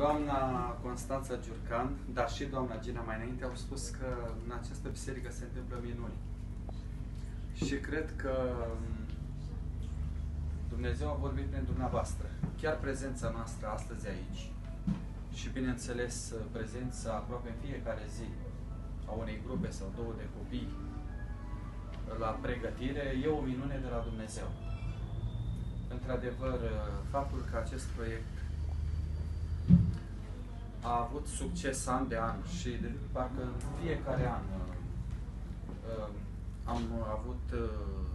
Doamna Constanța Giurcan, dar și doamna Gina mai înainte au spus că în această biserică se întâmplă minuni. Și cred că mm, Dumnezeu a vorbit prin dumneavoastră. Chiar prezența noastră astăzi aici și, bineînțeles, prezența aproape în fiecare zi a unei grupe sau două de copii la pregătire e o minune de la Dumnezeu. Într-adevăr, faptul că acest proiect a avut succes an de an și de parcă în fiecare an uh, uh, am avut uh,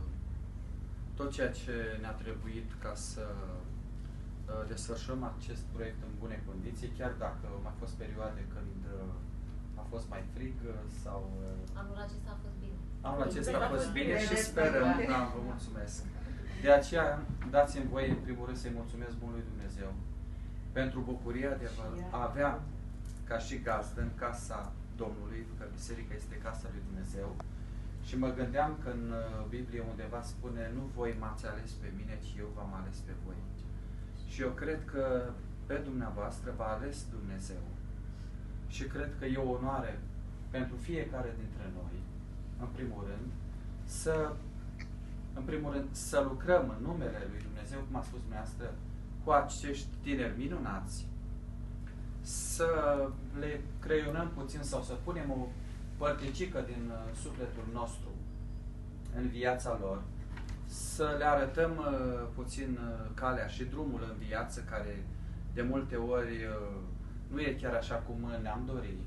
tot ceea ce ne-a trebuit ca să uh, desfășurăm acest proiect în bune condiții, chiar dacă au mai fost perioade când uh, a fost mai frig uh, sau... Uh, anul acesta a fost bine. Anul acesta a fost bine și sperăm, da, vă mulțumesc. De aceea, dați-mi voie, în primul rând, să-i mulțumesc Bunului Dumnezeu pentru bucuria de a avea ca și gazdă în casa Domnului, că biserica este casa lui Dumnezeu. Și mă gândeam că în uh, Biblie undeva spune, nu voi m-ați ales pe mine, ci eu v-am ales pe voi. Și eu cred că pe dumneavoastră v-a ales Dumnezeu. Și cred că e o onoare pentru fiecare dintre noi, în primul rând, să, în primul rând, să lucrăm în numele Lui Dumnezeu, cum a spus dumneavoastră, cu acești tineri minunați, să le creionăm puțin sau să punem o părticică din uh, sufletul nostru în viața lor, să le arătăm uh, puțin uh, calea și drumul în viață, care de multe ori nu e chiar așa cum ne-am dorit.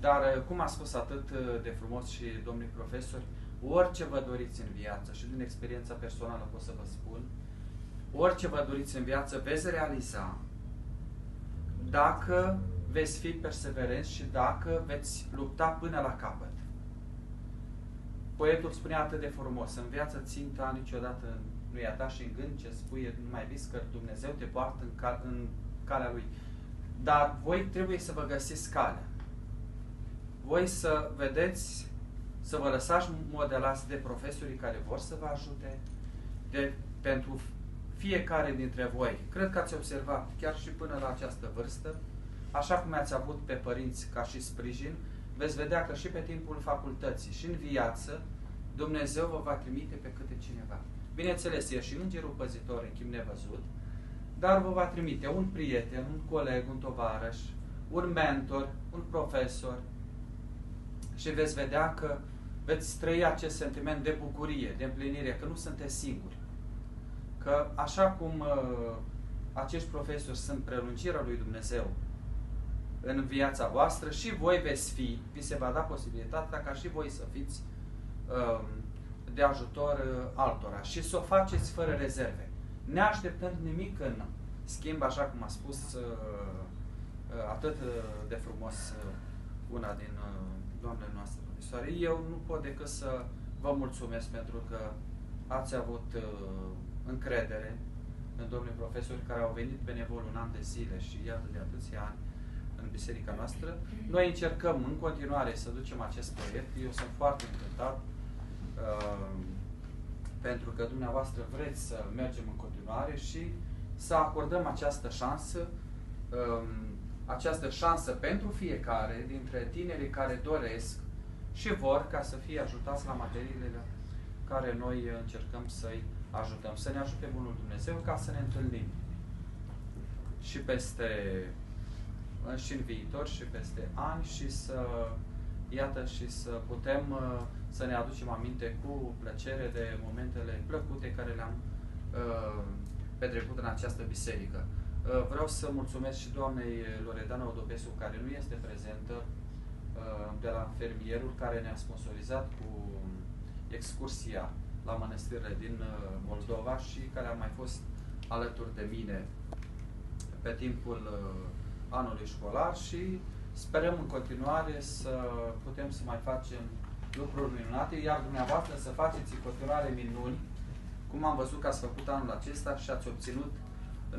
Dar, cum a spus atât de frumos și domnul profesor, orice vă doriți în viață, și din experiența personală pot să vă spun, orice vă doriți în viață veți realiza dacă veți fi perseverenți și dacă veți lupta până la capăt. Poetul spunea atât de frumos, în viață ținta niciodată nu i-a dat și în gând ce spui, nu mai vis că Dumnezeu te poartă în, cal, în calea Lui. Dar voi trebuie să vă găsiți calea. Voi să vedeți, să vă lăsați modelați de profesorii care vor să vă ajute, de, pentru fiecare dintre voi, cred că ați observat, chiar și până la această vârstă, așa cum ați avut pe părinți ca și sprijin, veți vedea că și pe timpul facultății și în viață, Dumnezeu vă va trimite pe câte cineva. Bineînțeles, e și îngerul păzitor în chim nevăzut, dar vă va trimite un prieten, un coleg, un tovarăș, un mentor, un profesor și veți vedea că veți trăi acest sentiment de bucurie, de împlinire, că nu sunteți singuri că așa cum uh, acești profesori sunt prelungirea lui Dumnezeu în viața voastră și voi veți fi, vi se va da posibilitatea ca și voi să fiți uh, de ajutor uh, altora și să o faceți fără rezerve. Neașteptând nimic în schimb, așa cum a spus uh, uh, atât de frumos uh, una din uh, doamnele noastre profesoare, eu nu pot decât să vă mulțumesc pentru că ați avut uh, încredere în domnii profesori care au venit benevol un an de zile și iată de atâția ani în biserica noastră. Noi încercăm în continuare să ducem acest proiect. Eu sunt foarte încântat uh, pentru că dumneavoastră vreți să mergem în continuare și să acordăm această șansă um, această șansă pentru fiecare dintre tinerii care doresc și vor ca să fie ajutați la materiile care noi încercăm să-i ajutăm, să ne ajute Bunul Dumnezeu ca să ne întâlnim și peste și în viitor și peste ani și să iată și să putem uh, să ne aducem aminte cu plăcere de momentele plăcute care le-am uh, petrecut în această biserică. Uh, vreau să mulțumesc și doamnei Loredana Odopescu, care nu este prezentă, uh, de la fermierul care ne-a sponsorizat cu excursia la mănăstirile din uh, Moldova și care a mai fost alături de mine pe timpul uh, anului școlar și sperăm în continuare să putem să mai facem lucruri minunate, iar dumneavoastră să faceți în continuare minuni, cum am văzut că ați făcut anul acesta și ați obținut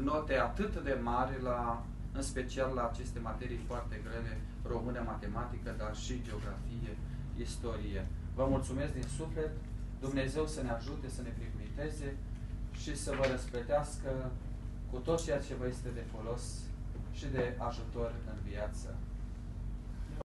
note atât de mari, la, în special la aceste materii foarte grele, română, matematică, dar și geografie, istorie. Vă mulțumesc din suflet Dumnezeu să ne ajute, să ne priviteze și să vă răsplătească cu tot ceea ce vă este de folos și de ajutor în viață.